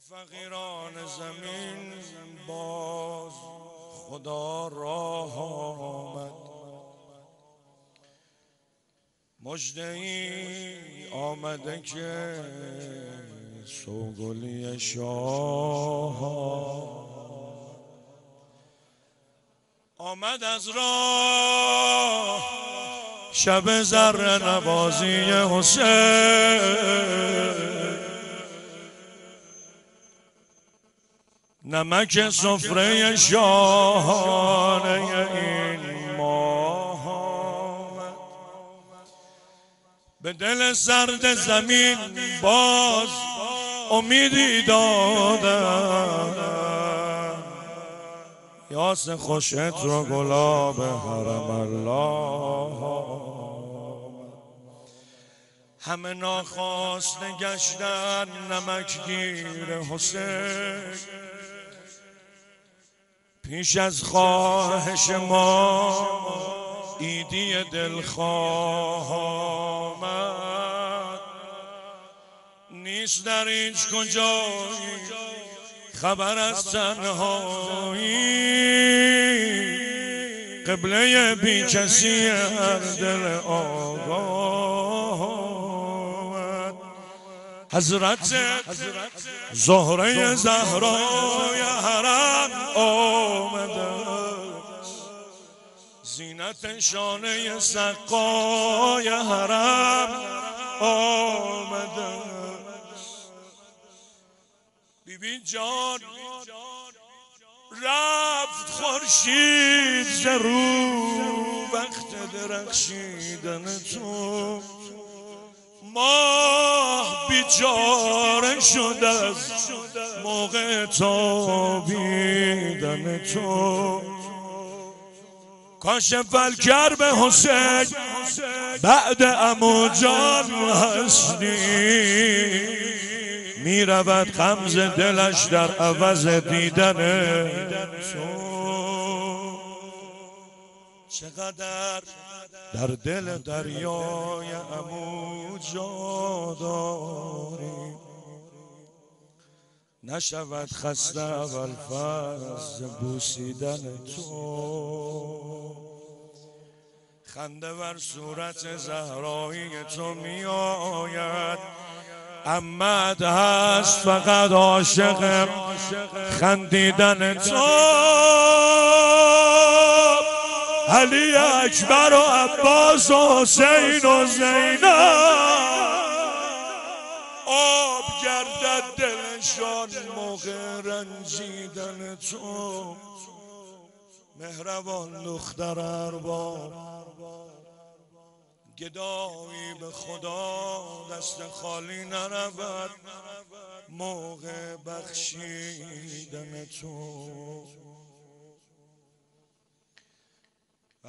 فقیران زمین باز خدا راه آمد. مجده ای آمده که سوگلی شاه آمد از راه شب زر نوازی حسین. نمک سفره شاهانه این ماه به دل سرد زمین باز امیدی دادم. یاس خوشت رو گلاب حرم الله. همه ناخواست گشتن نمکگیر حسین. پیش از خواهش ما ایدی دلخواه آمد. نیست در هیچ کجایی خبر از تنهایی. قبله بی کسی هر دل آگاه. حضرت زهره زهرای حرم آمده زینت شانه سقای حرم آمده بیبی جان رفت خورشید زرو وقت درخشیدن تو. ماه بیچاره شد از موقع تابیدن تو. کاش فلکر به حسین بعد امو جان هستی. می‌رود خمز دلش در عوض دیدن تو. چقدر در دل دریای امو جا داریم. نشود خسته اول فرز بوسیدن تو. خنده بر صورت زهرایی تو می آید امد هست فقط عاشق خندیدن تو. علی اکبر و عباس و حسین و زینب. آب گردد دلشان موقع رنجیدن تو. مهربان دختر ارباب. گدایی به خدا دست خالی نرود. موقع بخشیدن تو.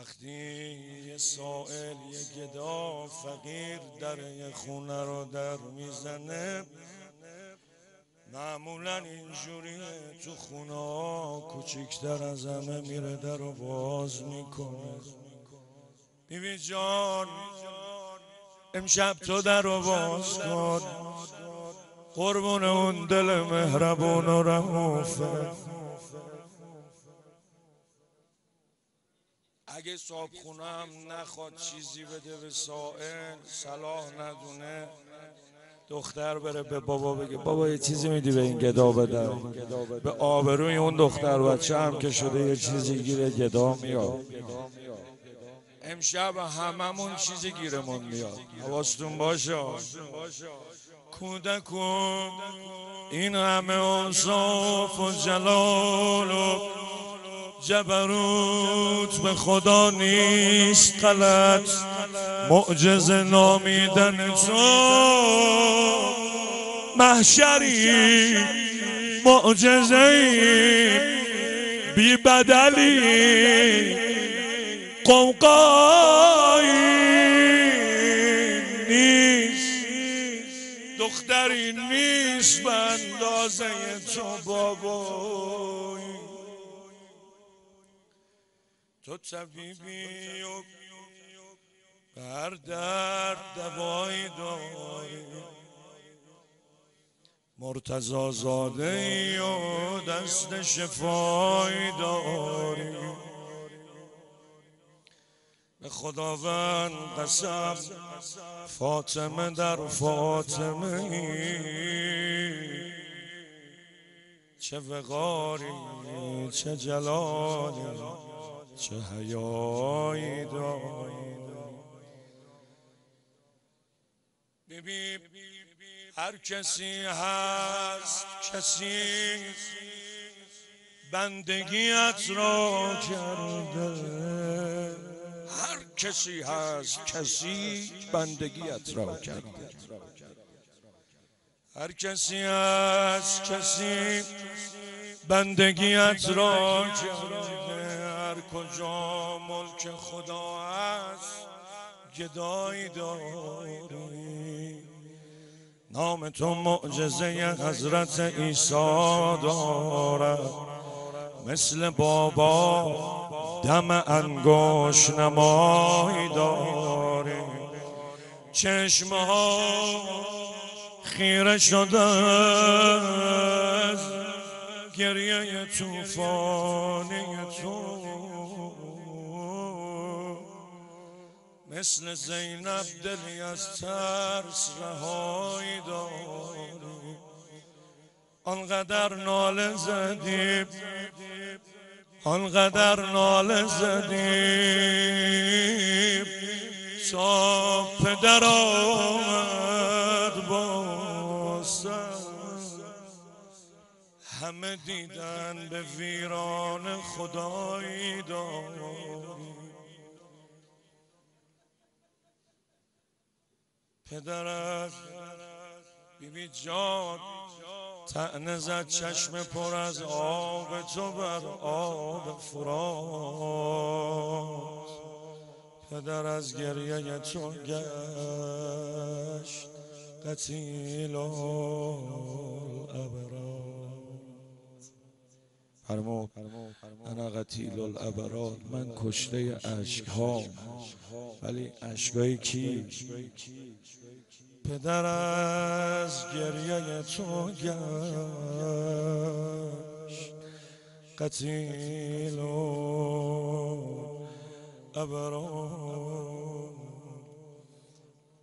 وقتی یه سائل یه گدا فقیر در خونه رو در می‌زنه معمولا اینجوری تو خونه ها کوچکتر از همه میره در رو باز می‌کنه. بیبی جان امشب تو در رو باز کن. قربون اون دل مهربون و رموفه. اگه صاحب خونم نخواد چیزی بده به سائل صلاح ندونه. دختر بره به بابا بگه بابا یه چیزی میدی به این گدا بده به آبروی اون دختر بچه هم که شده یه چیزی گیره گدا میاد. امشب هممون چیزی گیرمون میاد. حواستون باشه. کودکون این همه انصاف و جلال و جبروت به خدا نیست غلط. معجز نامیدن تو. محشری. معجزه بی بدلی قوقایی. نیست. دختری نیست به اندازه تو بابایی تو طبیبی و هر درد دوایی داری. مرتزا زاده و دست شفای داری. به خداوند قسم فاطمه در فاطمه چه وقاری چه جلالی. چه حیایی داری؟ ببین هر کسی هست کسی بندگیت را کرده. هر کسی هست کسی بندگیت را کرده. هر کسی هست کسی بندگیت را کرده. هر کجا ملک خدا هست گدایی داری. نام تو معجزه حضرت عیسی دارد. مثل بابا دم انگوش نمایی داری. چشمه ها خیره شده از گریه توفانی تو. مثل زینب دلی از ترس رهایی داری. آنقدر ناله زدیم آنقدر ناله زدیم تا پدر دیدن به ویران خدایی داری. پدرت بیبی جان تعنه زد چشم پر از آب تو بر آب فرات پدر از گریه تو گشت قتیل الابرات فرمود انا قتیل الابرات من کشته عشق ها ولی عشقای کی؟ پدر از گریه تو گشت. قتیل و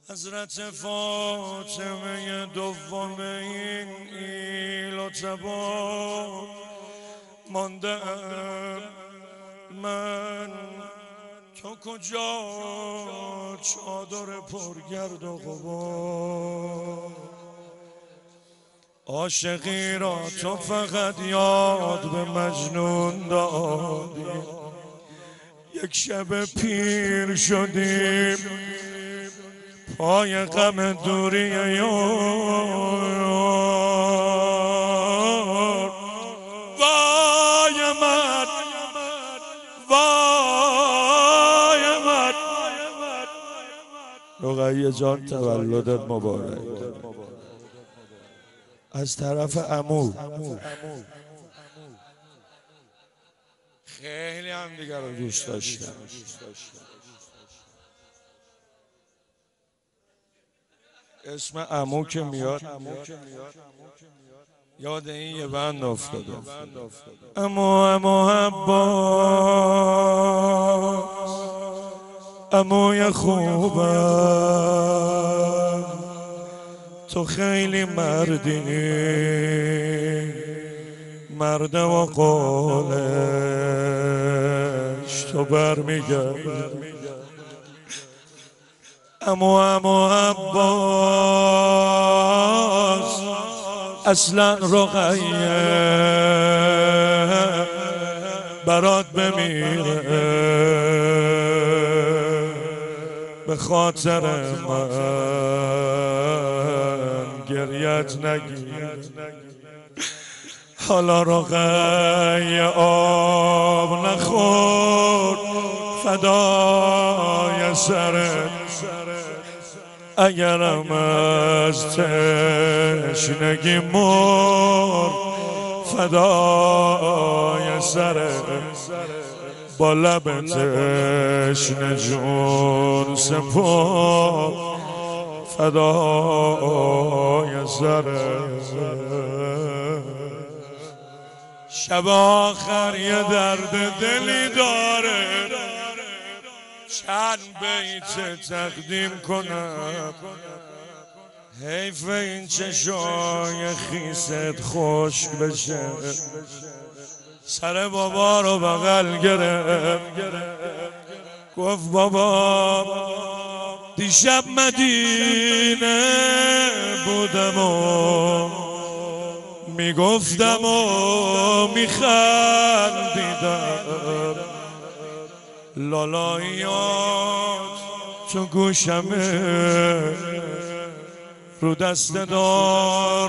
حضرت فاطمه دوم این ایل و تبا مانده من تو کجا چادر پرگرد و غبار. عاشقی را تو فقط یاد به مجنون دادی. یک شب پیر شدیم. پای غم دوری یار رقیه جان تولدت مبارک. از طرف امو خیلی هم دیگر رو دوست داشتم. اسم امو که میاد یاد این یه بند افتاده. امو امو اموی خوبم. تو خیلی مردی. مرد و قولش تو برمیگرد امو امو عباس اصلا رقیه. برات بمیره. به خاطر من. گریت نگیر حالا رقی آب نخور. فدای سرت اگرم از تشنگی مر فدای سرت با لب تشنه جون سپر فدای سره شب آخر یه درد دلی داره چند بیت تقدیم کنم. حیف این چشای خیست خشک بشه. سر بابا رو بغل گرفت. گفت بابا دیشب مدینه بودم و می‌گفتم و میخندیدم. لالاییات تو گوشمه رو دست دارم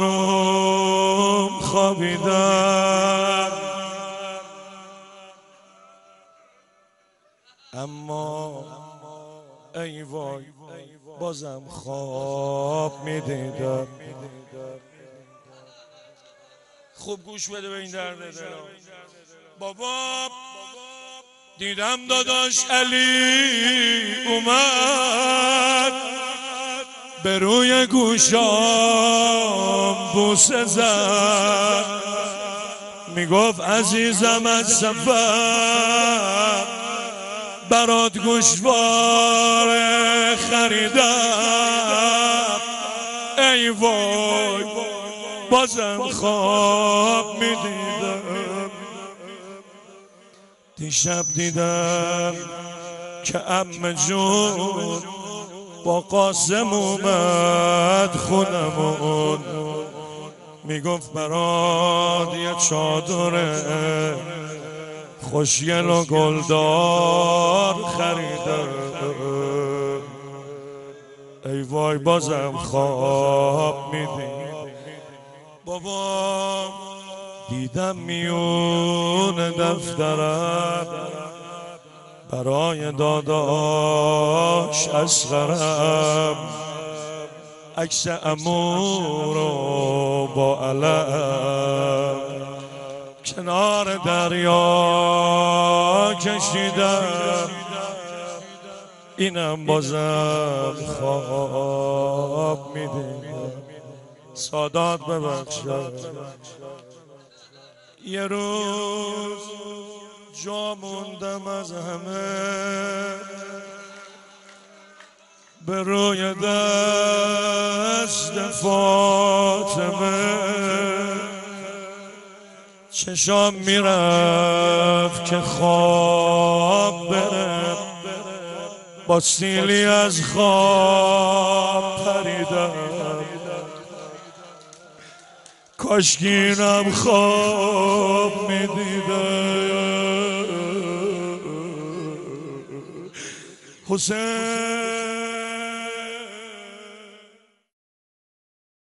خوابیدم. اما ای وای بازم خواب می‌دیدم. خوب گوش بده به این درد دلم. بابا دیدم داداش علی اومد. به روی گوشام بوسه زد. می‌گفت عزیزم از سفر. برات گوشوار خریدم. ای وای بازم خواب می‌دیدم. دیشب دیدم که ام جون با قاسم اومد خونمون. می‌گفت برات یه چادره. خوشگل و گلدار خریده ای وای بازم خواب میدی. بابا. دیدم میون دفترم برای داداش اسغرم عکس امور با علم. کنار دریا کشیدم اینم بازم خواب میده. سادات ببخشد یه روز جا موندم از همه. به روی دست فاطمه. چشام می‌رفت که خواب بره. با سیلی از خواب پریدم کاشگینم خواب می‌دیدم حسین